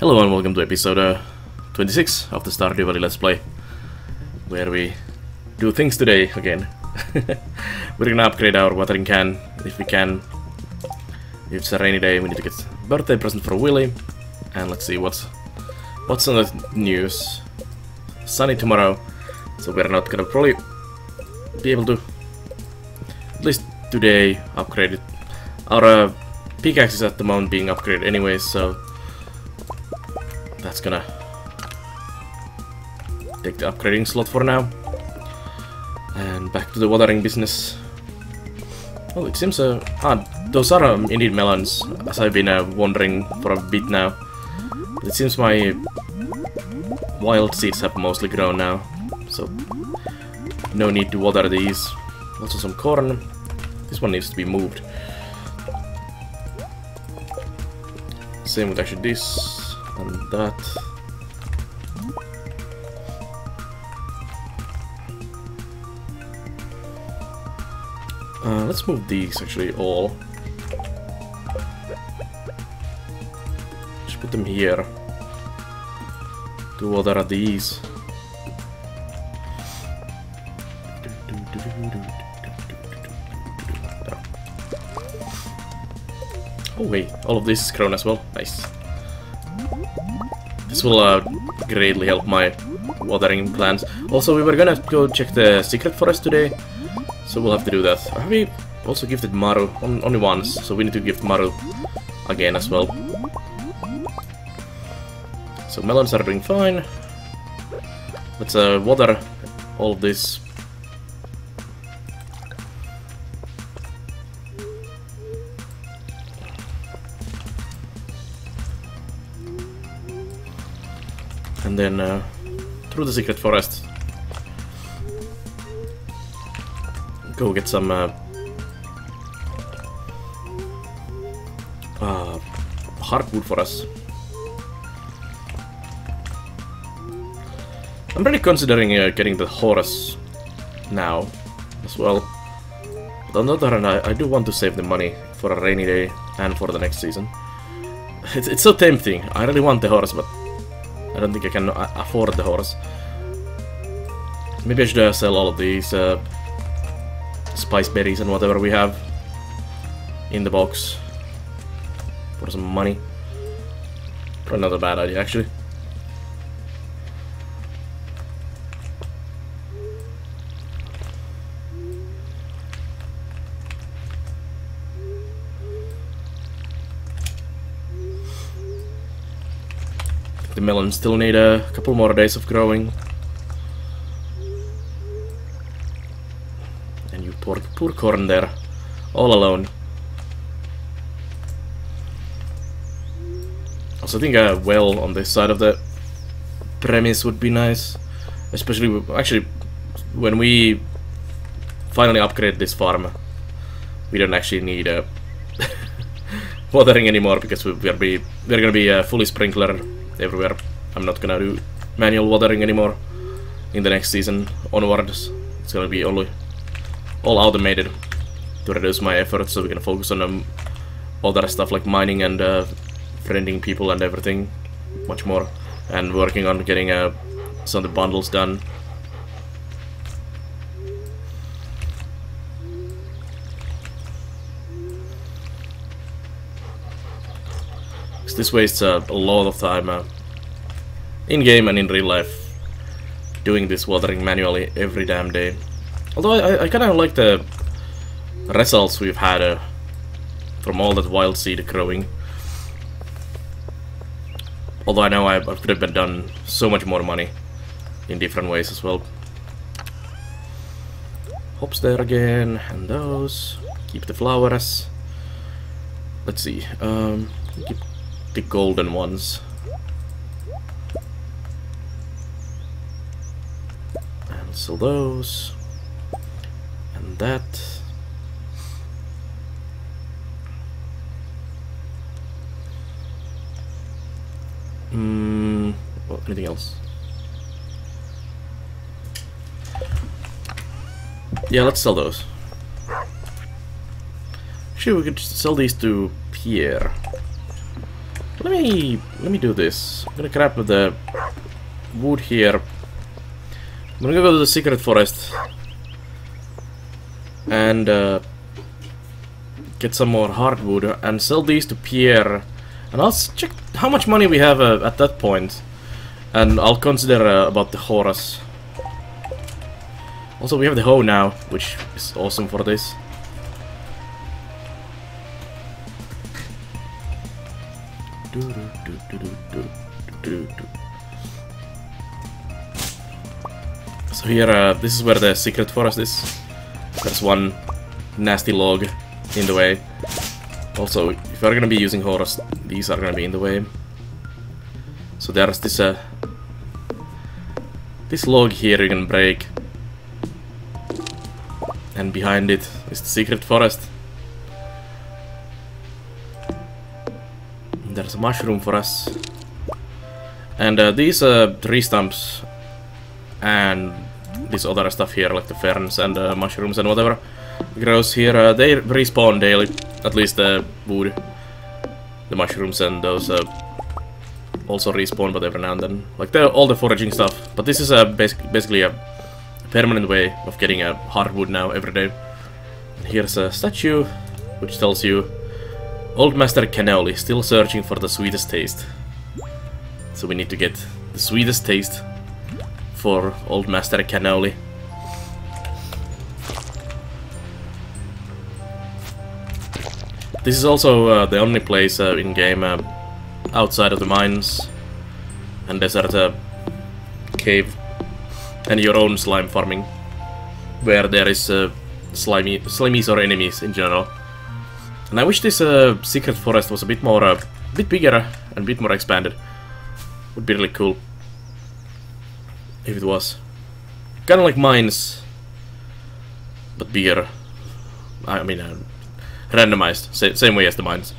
Hello and welcome to episode uh, 26 of the Stardew Valley Let's Play, where we do things today again. We're gonna upgrade our watering can, if we can. If it's a rainy day, we need to get birthday present for Willy. And let's see what's what's on the news. Sunny tomorrow, so we're not gonna probably be able to, at least today, upgrade it. Our uh, pickaxe is at the moment being upgraded anyway, so that's gonna take the upgrading slot for now. And back to the watering business. Oh, it seems uh, ah, those are um, indeed melons, as I've been uh, wondering for a bit now. It seems my wild seeds have mostly grown now, so no need to water these. Also some corn. This one needs to be moved. Same with actually this and that. Uh, let's move these actually all. Just put them here. Do other are these? Oh wait, all of this is grown as well. Nice. This will uh, greatly help my watering plants. Also, we were gonna go check the secret forest today, so we'll have to do that. Have we also gifted Maru? On, only once, so we need to gift Maru again as well. So melons are doing fine. Let's uh, water all this then uh, through the secret forest. Go get some uh, uh, hardwood for us. I'm really considering uh, getting the horse now as well. But on the other hand, I, I do want to save the money for a rainy day and for the next season. It's, it's so tempting. I really want the horse, but I don't think I can afford the horse. Maybe I should sell all of these uh, spice berries and whatever we have in the box for some money. Probably not a bad idea, actually. The melons still need a couple more days of growing. And you poor, poor corn there, all alone. Also, I think a well on this side of the premise would be nice. Especially, actually, when we finally upgrade this farm, we don't actually need uh, a watering anymore because we, we're be we're gonna be a fully sprinkler everywhere. I'm not gonna do manual watering anymore in the next season onwards. It's gonna be only all automated to reduce my effort so we can focus on um, other stuff like mining and uh, friending people and everything much more and working on getting uh, some of the bundles done. This wastes a lot of time uh, in game and in real life doing this watering manually every damn day. Although I, I kind of like the results we've had uh, from all that wild seed growing. Although I know I, I could have been done so much more money in different ways as well. Hops there again, and those. Keep the flowers. Let's see. Um, keep the golden ones. And so those. And that. Hmm. Well, anything else? Yeah, let's sell those. Sure, we could sell these to Pierre. Let me let me do this. I'm gonna grab the wood here. I'm gonna go to the secret forest and uh, get some more hardwood and sell these to Pierre. And I'll check how much money we have uh, at that point, and I'll consider uh, about the Horus. Also, we have the hoe now, which is awesome for this. So here, uh, this is where the secret forest is. There's one nasty log in the way. Also, if you're gonna be using Horus, these are gonna be in the way. So there's this uh, this log here you can break. And behind it is the secret forest. There's a mushroom for us. And uh, these uh, tree stumps and this other stuff here, like the ferns and uh, mushrooms and whatever grows here, uh, they respawn daily. At least the wood, the mushrooms and those uh, also respawn, but every now and then. Like the, all the foraging stuff. But this is a basic, basically a permanent way of getting a hardwood now every day. Here's a statue which tells you Old Master Cannoli, still searching for the sweetest taste. So we need to get the sweetest taste for Old Master Cannoli. This is also uh, the only place uh, in-game uh, outside of the mines and desert uh, cave and your own slime farming where there is uh, slimy slimies or enemies in general. And I wish this uh, secret forest was a bit more, a bit bigger and a bit more expanded. Would be really cool if it was. Kind of like mines, but bigger. I mean, uh, randomized, Sa same way as the mines.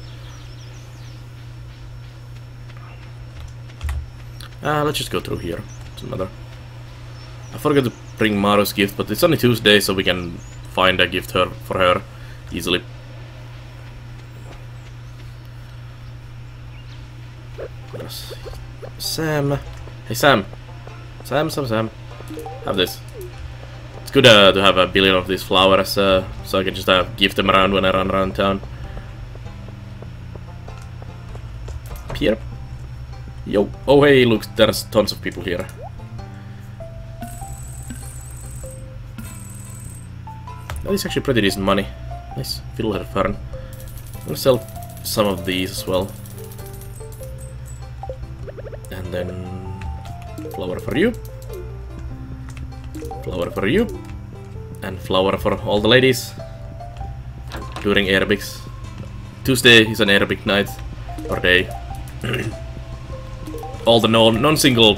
Uh, let's just go through here. Doesn't. I forgot to bring Maru's gift, but it's only Tuesday, so we can find a gift her for her easily. Sam. Hey Sam. Sam, Sam, Sam. Have this. It's good uh, to have a billion of these flowers, uh, so I can just uh, give them around when I run around town. Here. Yo. Oh hey, look, there's tons of people here. That is actually pretty decent money. Nice fiddlehead fern. I'm gonna sell some of these as well. Then Flower for you. Flower for you. And flower for all the ladies. During aerobics. Tuesday is an aerobic night. Or day. all the non-single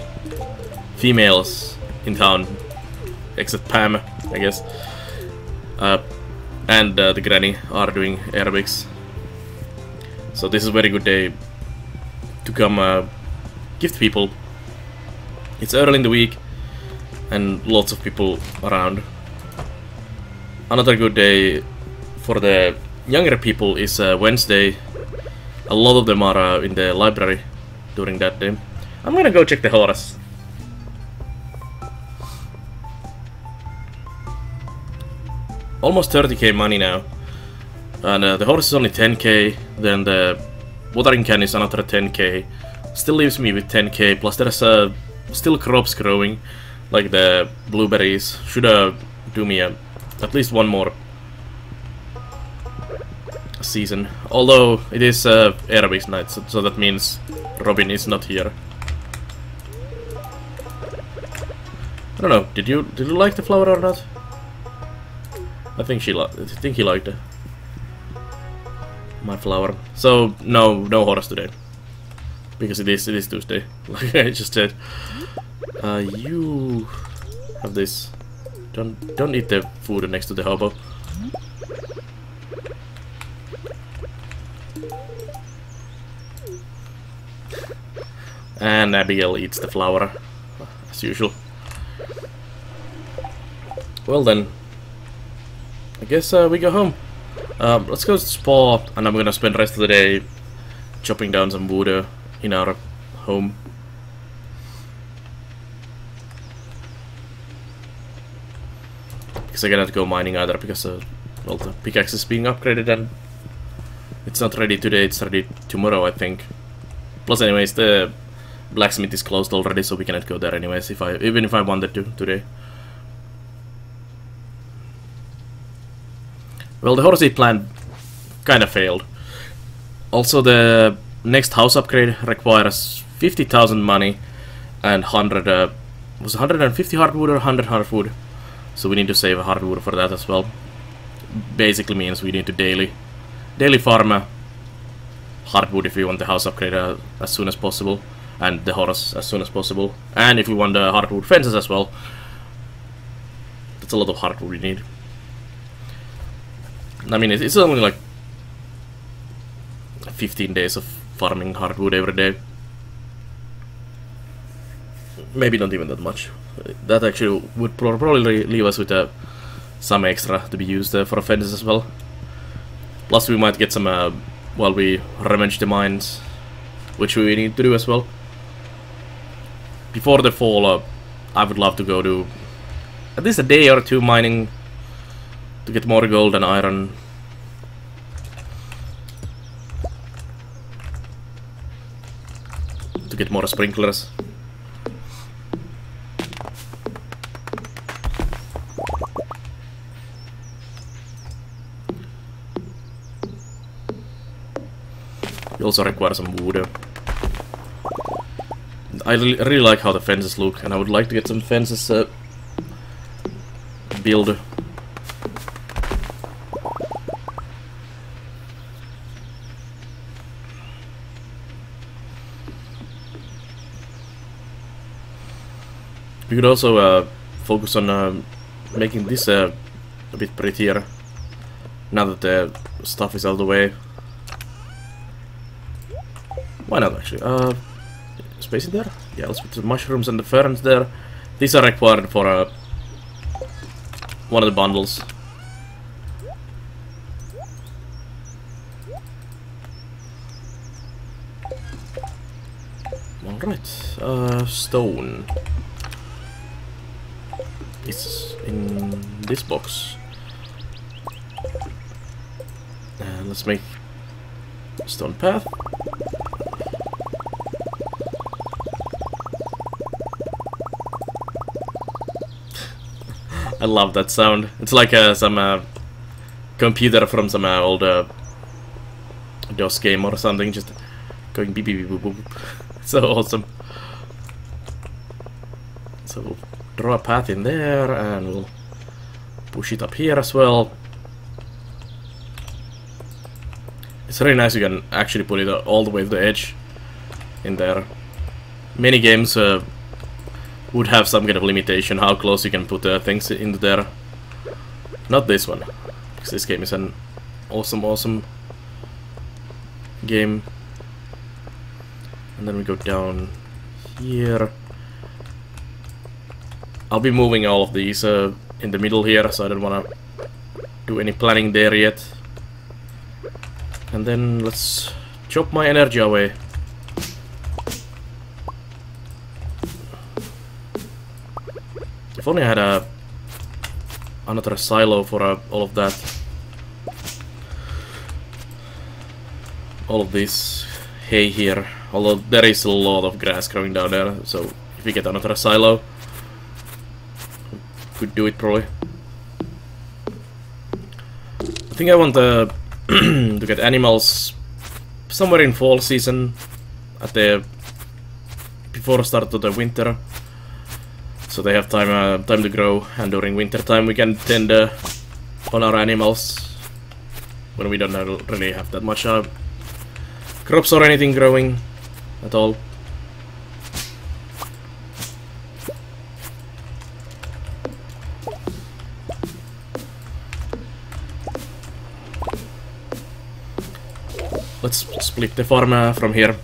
females in town. Except Pam, I guess. Uh, and uh, the granny are doing aerobics. So this is a very good day to come uh, gift people it's early in the week and lots of people around. Another good day for the younger people is uh, Wednesday. A lot of them are uh, in the library during that day. I'm gonna go check the Horus. Almost 30k money now. And uh, the horse is only 10k, then the watering can is another 10k. Still leaves me with 10k, plus there's a still crops growing, like the blueberries. Should uh, do me a, at least one more season. Although it is uh, Airways night, so, so that means Robin is not here. I don't know. Did you did you like the flower or not? I think she. I think he liked it. My flower. So no, no Horus today because it is it is Tuesday, like I just said. Uh, you have this. Don't don't eat the food next to the hobo. And Abigail eats the flower, as usual. Well then, I guess uh, we go home. Um, let's go to spa, and I'm gonna spend the rest of the day chopping down some wood in our home. Because I cannot go mining either because uh, well, the pickaxe is being upgraded and it's not ready today, it's ready tomorrow I think. Plus anyways, the blacksmith is closed already so we cannot go there anyways, if I even if I wanted to today. Well, the horsey plan kinda failed. Also, the next house upgrade requires 50,000 money and 100, uh, was 150 hardwood or 100 hardwood? So we need to save a hardwood for that as well. Basically means we need to daily, daily farm hardwood if we want the house upgrade uh, as soon as possible and the horse as soon as possible. And if we want the hardwood fences as well, that's a lot of hardwood we need. I mean, it's only like 15 days of farming hardwood every day. Maybe not even that much. That actually would probably leave us with uh, some extra to be used uh, for fences as well. Plus we might get some uh, while we revenge the mines, which we need to do as well. Before the fall, uh, I would love to go to at least a day or two mining to get more gold and iron. To get more sprinklers. We also require some wood. I really like how the fences look, and I would like to get some fences uh, build We could also uh, focus on uh, making this uh, a bit prettier now that the stuff is out of the way. Why not actually? Uh, space in there? Yeah, let's put the mushrooms and the ferns there. These are required for uh, one of the bundles. Alright, uh, stone this box. And let's make stone path. I love that sound. It's like uh, some uh, computer from some uh, old uh, DOS game or something, just going beep beep beep boop boop. so awesome. So draw a path in there and we'll push it up here as well. It's really nice you can actually put it all the way to the edge in there. Many games uh, would have some kind of limitation how close you can put uh, things into there. Not this one, because this game is an awesome, awesome game. And then we go down here. I'll be moving all of these uh, in the middle here, so I don't want to do any planning there yet. And then let's chop my energy away. If only I had a another silo for uh, all of that. All of this hay here. Although there is a lot of grass growing down there, so if we get another silo, could do it probably. I think I want uh, to get animals somewhere in fall season at the before start of the winter so they have time uh, time to grow and during winter time we can tend uh, on our animals when we don't really have that much uh, crops or anything growing at all Let's the farm uh, from here.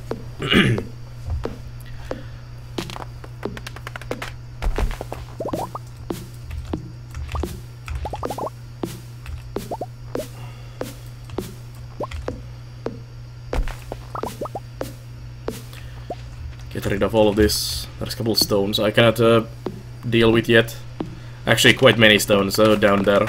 Get rid of all of this. There's a couple stones I cannot uh, deal with yet. Actually, quite many stones uh, down there.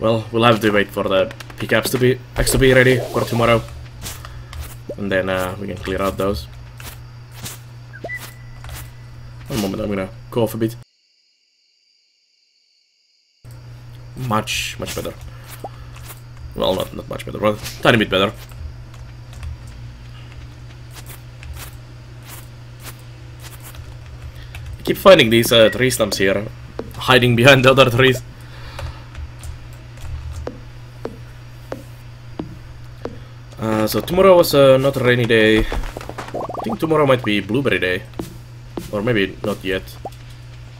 Well, we'll have to wait for the pickups to be to be ready for tomorrow, and then uh, we can clear out those. One moment, I'm gonna cough a bit. Much, much better. Well, not not much better, but tiny bit better. I keep finding these uh, tree stumps here, hiding behind the other trees. So tomorrow was uh, not a rainy day. I think tomorrow might be blueberry day. Or maybe not yet.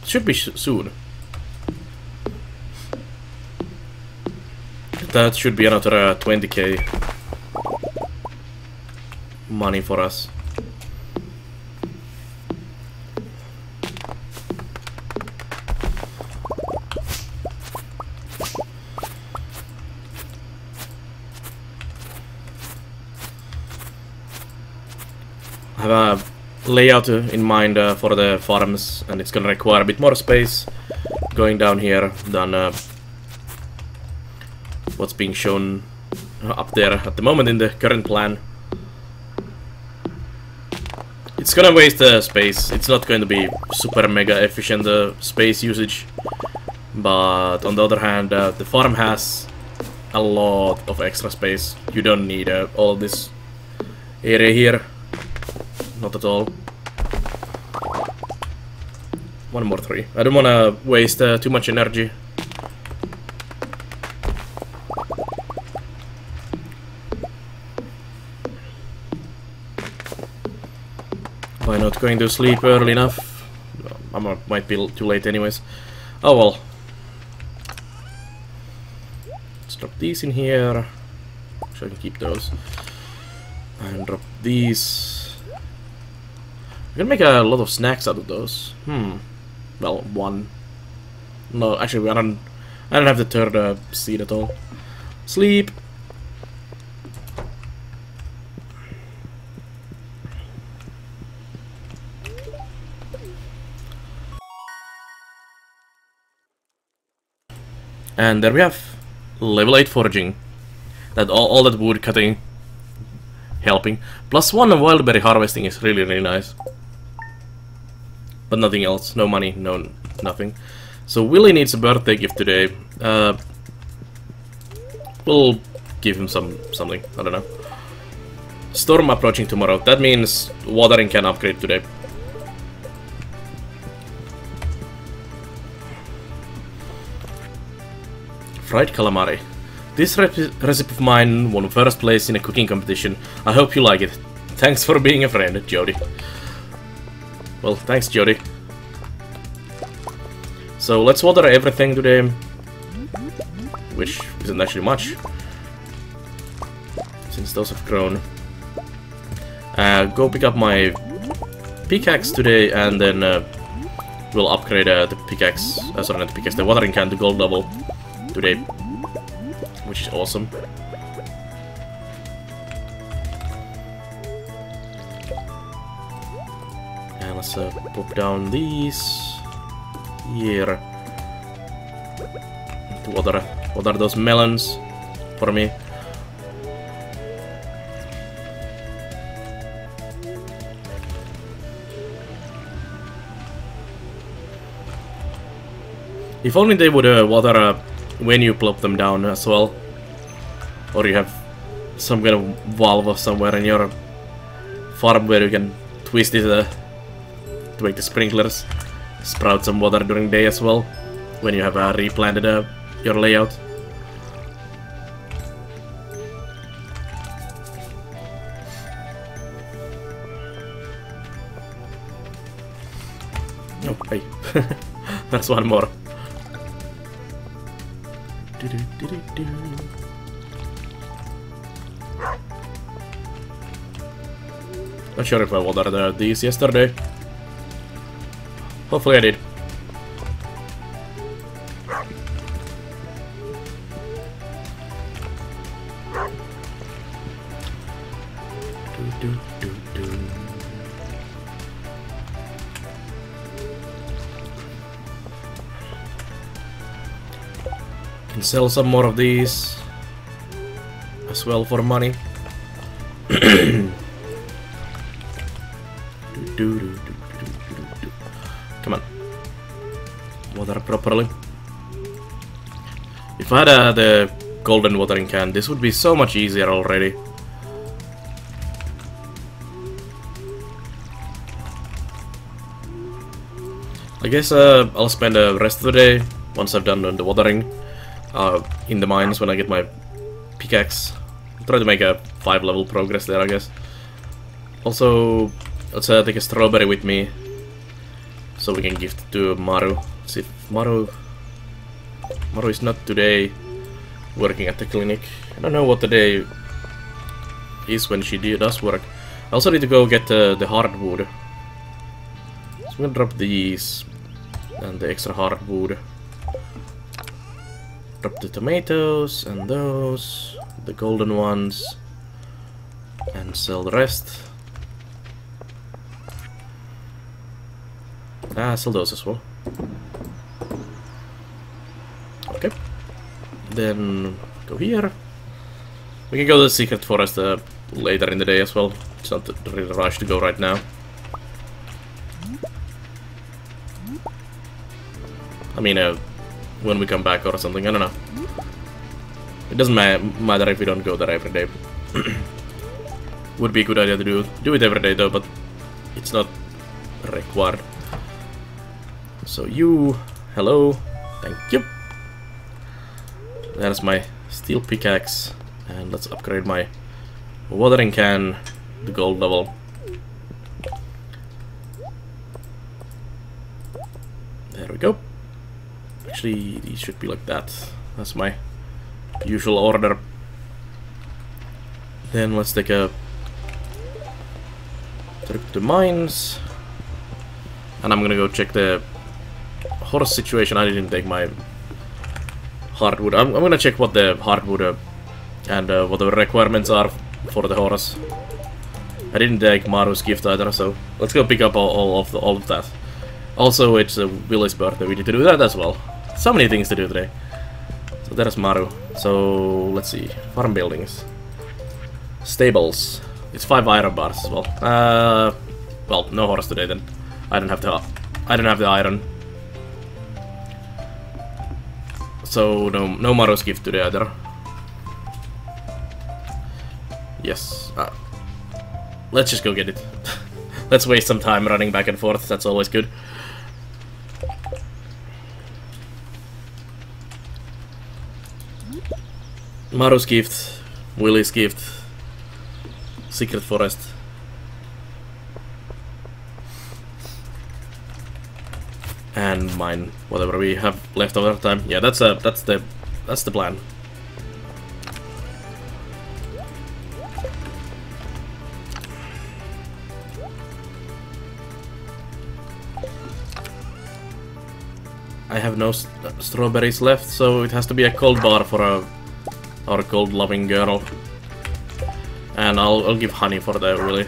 Should be soon. That should be another uh, 20k money for us. Layout in mind uh, for the farms and it's gonna require a bit more space going down here than uh, what's being shown up there at the moment in the current plan. It's gonna waste uh, space, it's not going to be super mega efficient uh, space usage, but on the other hand uh, the farm has a lot of extra space. You don't need uh, all this area here, not at all. One more three. I don't wanna waste uh, too much energy By not going to sleep early enough. I might be too late anyways. Oh well. Let's drop these in here. So I can keep those. And drop these. Can make a lot of snacks out of those. Hmm. Well, one. No, actually, I don't. I don't have the third uh, seed at all. Sleep. And there we have level 8 foraging. That all, all that wood cutting helping. Plus one wildberry harvesting is really really nice. But nothing else. No money, no nothing. So Willy needs a birthday gift today. Uh, we'll give him some something. I don't know. Storm approaching tomorrow. That means watering can upgrade today. Fried calamari. This recipe of mine won first place in a cooking competition. I hope you like it. Thanks for being a friend, Jodi. Well, thanks, Jodi. So let's water everything today. Which isn't actually much. Since those have grown. Uh, go pick up my pickaxe today and then uh, we'll upgrade uh, the pickaxe, uh, sorry not the pickaxe, the watering can to gold level today, which is awesome. Uh, pop down these here. Are what are those melons for me? If only they would uh, water uh, when you plop them down as well. Or you have some kind of valve somewhere in your farm where you can twist it uh, to the sprinklers sprout some water during day as well when you have uh, replanted uh, your layout. Oh, hey. That's one more. Not sure if I watered these yesterday. Hopefully I did. Can sell some more of these as well for money. If I had uh, the golden watering can, this would be so much easier already. I guess uh, I'll spend the rest of the day, once I've done the watering, uh, in the mines when I get my pickaxe. Try to make a 5 level progress there, I guess. Also, let's uh, take a strawberry with me, so we can gift to Maru. See if Maru... Maru is not today working at the clinic. I don't know what the day is when she does work. I also need to go get uh, the hardwood. So I'm gonna drop these and the extra hardwood. Drop the tomatoes and those, the golden ones, and sell the rest. Ah, sell those as well. Okay. Then go here. We can go to the secret forest uh, later in the day as well. It's not really rush to go right now. I mean, uh, when we come back or something, I don't know. It doesn't ma matter if we don't go there every day. Would be a good idea to do, do it every day though, but it's not required. So you, hello, thank you. There's my steel pickaxe, and let's upgrade my watering can, the gold level. There we go. Actually, these should be like that. That's my usual order. Then let's take a trip to mines. And I'm gonna go check the horse situation. I didn't take my hardwood. I'm, I'm gonna check what the hardwood uh, and uh, what the requirements are for the horse. I didn't take Maru's gift either, so let's go pick up all, all of the, all of that. Also, it's uh, Willy's birthday. We need to do that as well. So many things to do today. So there's Maru. So let's see. Farm buildings. Stables. It's five iron bars as well. Uh, well, no horse today then. I don't have the I don't have the iron. So no no Maru's gift to the other. Yes. Uh, let's just go get it. let's waste some time running back and forth. That's always good. Maru's gift, Willy's gift, Secret Forest. And mine, whatever we have left over time. Yeah, that's a that's the that's the plan. I have no st uh, strawberries left, so it has to be a cold bar for a our cold loving girl. And I'll I'll give honey for that really.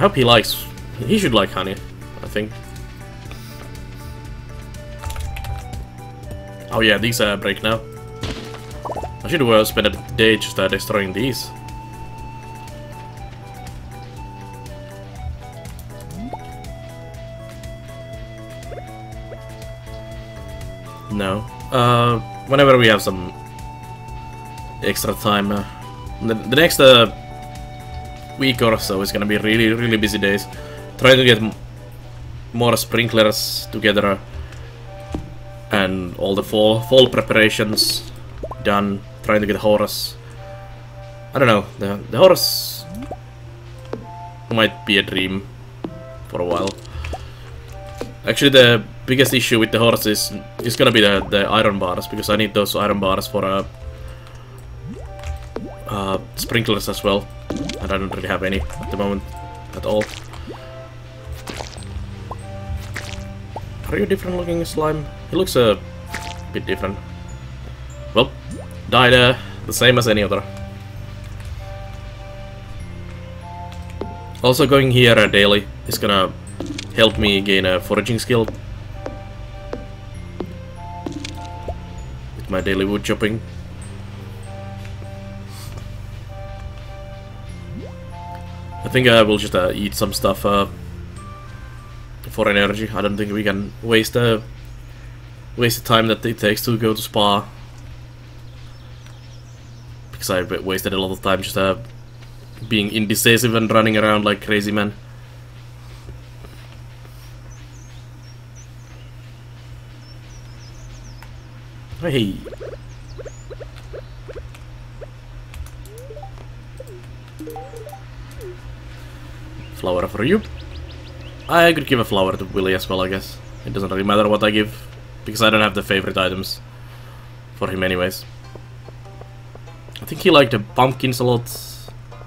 I hope he likes he should like honey, I think. Oh yeah, these uh, break now. I should have spent a day just uh, destroying these. No. Uh, whenever we have some extra time. Uh, the, the next uh, week or so is gonna be really, really busy days. Trying to get more sprinklers together and all the fall fall preparations done. Trying to get Horus. I don't know. The the Horus might be a dream for a while. Actually, the biggest issue with the horse is, is gonna be the, the iron bars, because I need those iron bars for uh, uh, sprinklers as well. And I don't really have any at the moment at all. Are you different looking slime? He looks a bit different. Well, died uh, the same as any other. Also going here uh, daily is gonna help me gain a foraging skill. With my daily wood chopping. Think I will just uh, eat some stuff uh, for energy. I don't think we can waste uh, waste the time that it takes to go to spa. Because I wasted a lot of time just uh, being indecisive and running around like crazy man. Hey. Flower for you. I could give a flower to Willy as well, I guess. It doesn't really matter what I give, because I don't have the favorite items for him anyways. I think he liked the pumpkins a lot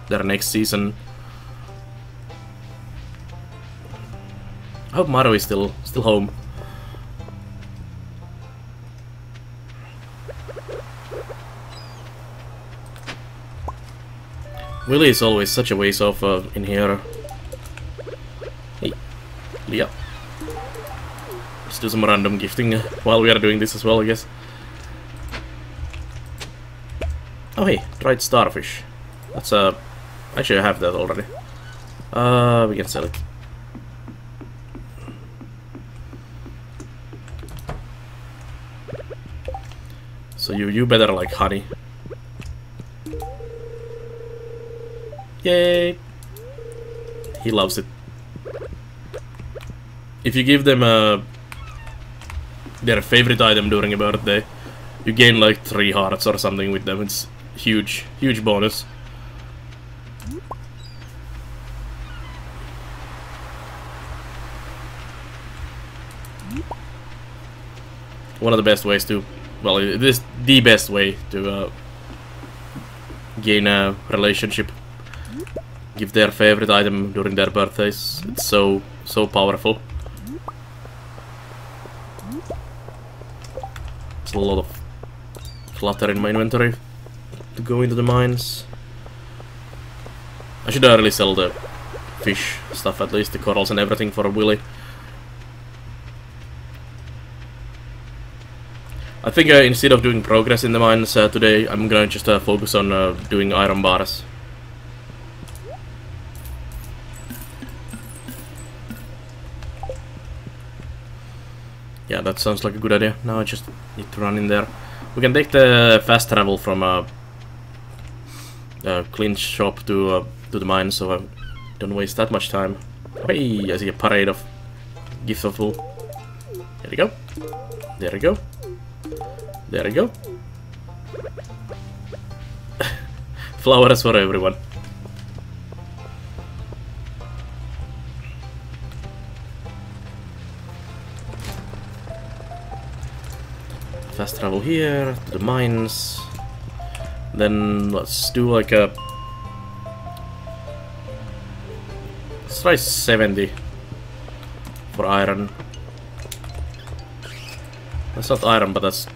their next season. I hope Maru is still still home. Willy is always such a ways off uh, in here. Do some random gifting while we are doing this as well, I guess. Oh hey, dried starfish. That's a... Uh, actually, I have that already. Uh, we can sell it. So you you better like honey. Yay! He loves it. If you give them a their favorite item during a birthday, you gain like three hearts or something with them. It's huge, huge bonus. One of the best ways to, well, it is the best way to uh, gain a relationship give their favorite item during their birthdays. It's so, so powerful. A lot of clutter in my inventory to go into the mines. I should really sell the fish stuff, at least the corals and everything for a Willy. I think uh, instead of doing progress in the mines uh, today, I'm gonna just uh, focus on uh, doing iron bars. Yeah, that sounds like a good idea. Now I just need to run in there. We can take the fast travel from a, uh, Clint's shop to uh, to the mine, so I don't waste that much time. Hey, I see a parade of gifts of wool. There we go. There we go. There we go. Flowers for everyone. Fast travel here, to the mines. Then let's do like a... Let's try 70 for iron. That's not iron, but that's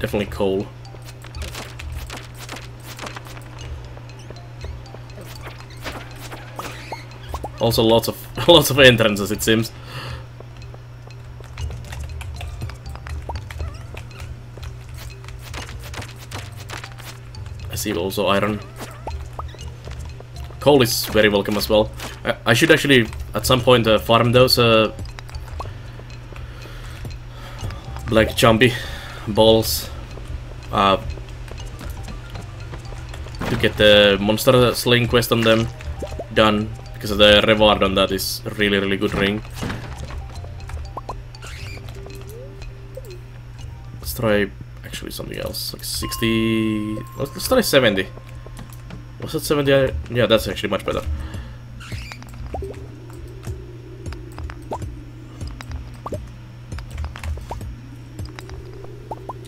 definitely coal. Also lots of lots of entrances it seems. Also iron. Coal is very welcome as well. I, I should actually, at some point, uh, farm those uh, black jumpy balls uh, to get the monster sling quest on them done, because the reward on that is really, really good ring. Let's try actually something else. Like 60... Let's, let's try 70. Was it 70? Yeah, that's actually much better.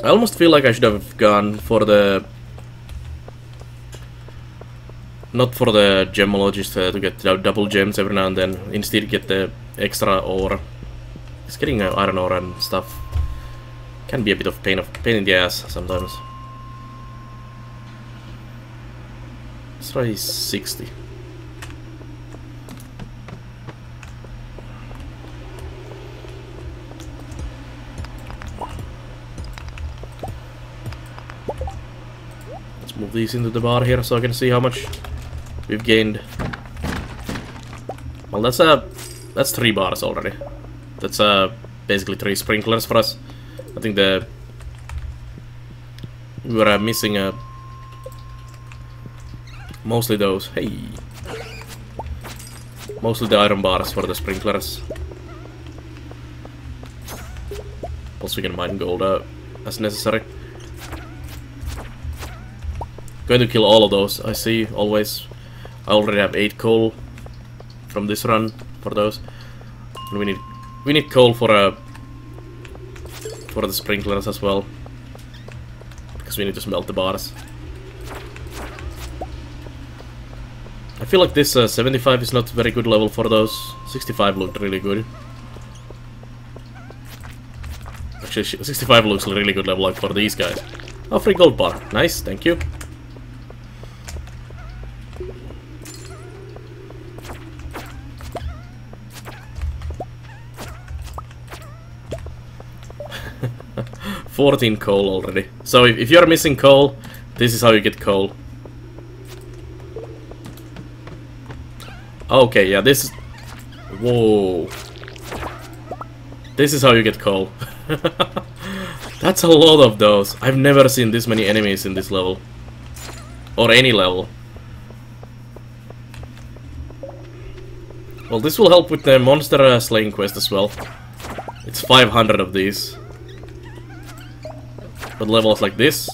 I almost feel like I should have gone for the... Not for the gemologist uh, to get double gems every now and then. Instead get the extra ore. It's getting uh, iron ore and stuff Can be a bit of pain of pain in the ass sometimes. Let's try 60. Let's move these into the bar here so I can see how much we've gained. Well, that's uh, that's three bars already. That's uh, basically three sprinklers for us. I think the were uh, missing uh, mostly those. Hey, mostly the iron bars for the sprinklers. Plus we can mine gold uh, as necessary. Going to kill all of those. I see always. I already have eight coal from this run for those. And we need we need coal for a uh, for the sprinklers as well. Because we need to smelt the bars. I feel like this uh, 75 is not very good level for those. 65 looked really good. Actually, 65 looks really good level like for these guys. Oh, free gold bar. Nice, thank you. 14 coal already. So if, if you're missing coal, this is how you get coal. Okay, yeah, this... Whoa. This is how you get coal. That's a lot of those. I've never seen this many enemies in this level. Or any level. Well, this will help with the monster uh, slaying quest as well. It's 500 of these but levels like this.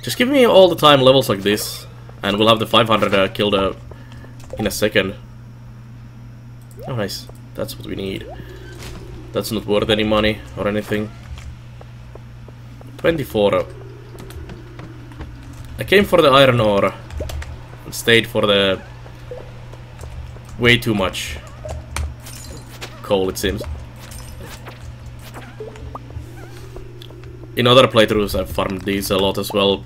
Just give me all the time levels like this, and we'll have the 500 uh, killed uh, in a second. Oh, nice. That's what we need. That's not worth any money or anything. 24. I came for the iron ore and stayed for the way too much coal, it seems. In other playthroughs I've farmed these a lot as well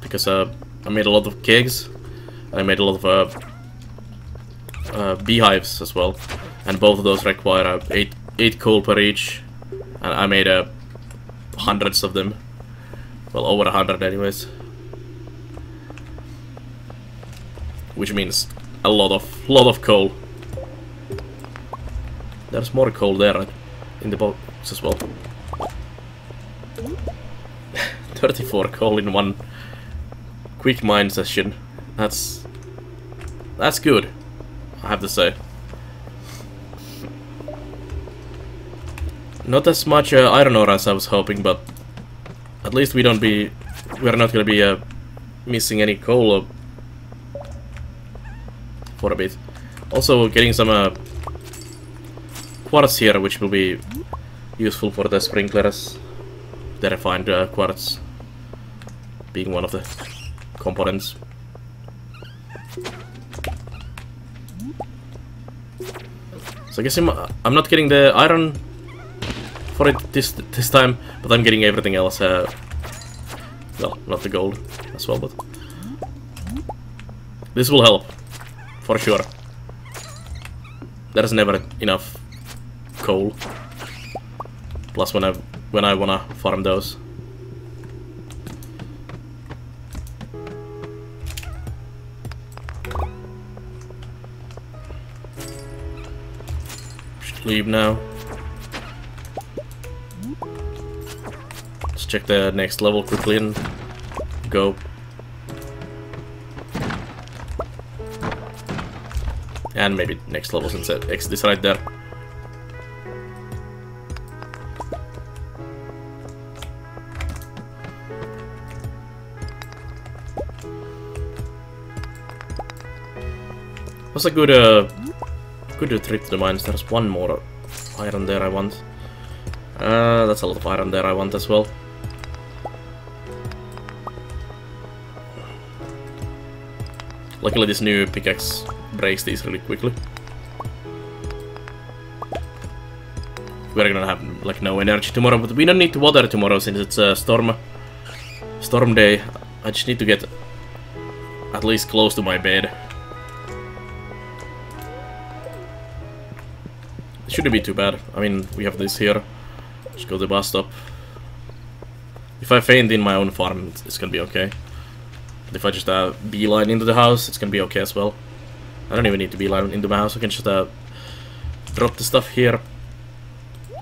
because uh, I made a lot of kegs I made a lot of uh, uh, beehives as well. And both of those require uh, 8, eight coal per each and I made uh, hundreds of them. Well over a hundred anyways. Which means a lot of lot of coal. There's more coal there in the box as well 34 coal in one quick mine session. That's... That's good, I have to say. Not as much uh, iron ore as I was hoping, but at least we don't be... We're not gonna be uh, missing any coal for a bit. Also getting some uh, quartz here, which will be useful for the sprinklers the refined uh, quartz being one of the components. So I guess I'm, I'm not getting the iron for it this this time, but I'm getting everything else. Uh, well, not the gold as well, but this will help for sure. There's never enough coal. Plus, when I when I wanna farm those. Leave now. Let's check the next level quickly and go. And maybe next level since exit is right there. was a good, uh, good trick to the mines. There's one more iron there I want. Uh, that's a lot of iron there I want as well. Luckily this new pickaxe breaks these really quickly. we're gonna have like no energy tomorrow, but we don't need to water tomorrow since it's a storm storm day. I just need to get at least close to my bed. Shouldn't be too bad. I mean, we have this here. Just go to the bus stop. If I faint in my own farm, it's, it's gonna be okay. But if I just uh, beeline into the house, it's gonna be okay as well. I don't even need to beeline into my house. I can just uh, drop the stuff here.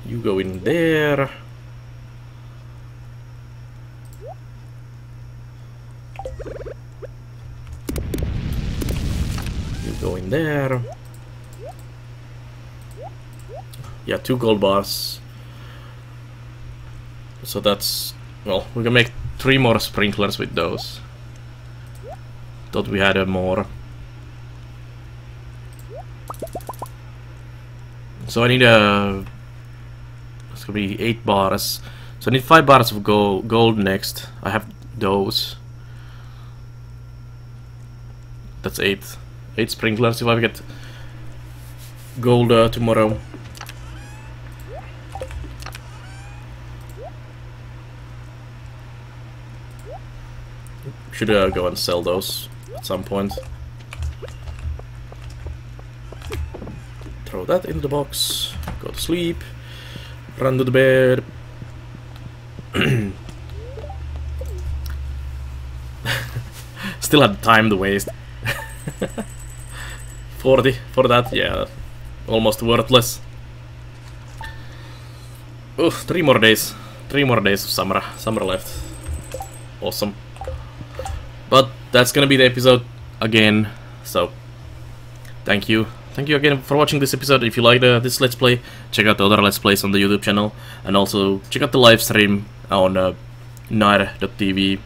You go in there. You go in there. Yeah, two gold bars. So that's... Well, we can make three more sprinklers with those. Thought we had a more. So I need a... It's gonna be 8 bars. So I need 5 bars of gold, gold next. I have those. That's 8. 8 sprinklers if I get gold uh, tomorrow. Should uh, go and sell those at some point. Throw that in the box. Go to sleep. Run to the bed. Still had time to waste. 40 for that, yeah. Almost worthless. Ooh, three more days. Three more days of summer. Summer left. Awesome. That's gonna be the episode again. So, thank you. Thank you again for watching this episode. If you liked uh, this Let's Play, check out the other Let's Plays on the YouTube channel. And also, check out the live stream on uh, naer.tv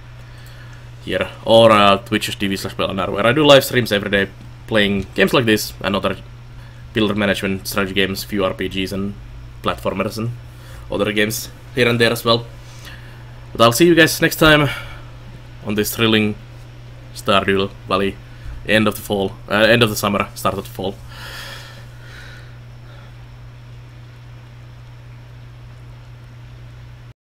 here. Or uh, twitch.tv slash where I do live streams every day playing games like this and other builder management strategy games, few RPGs and platformers and other games here and there as well. But I'll see you guys next time on this thrilling Stardew Valley, end of the fall, uh, end of the summer, start of the fall.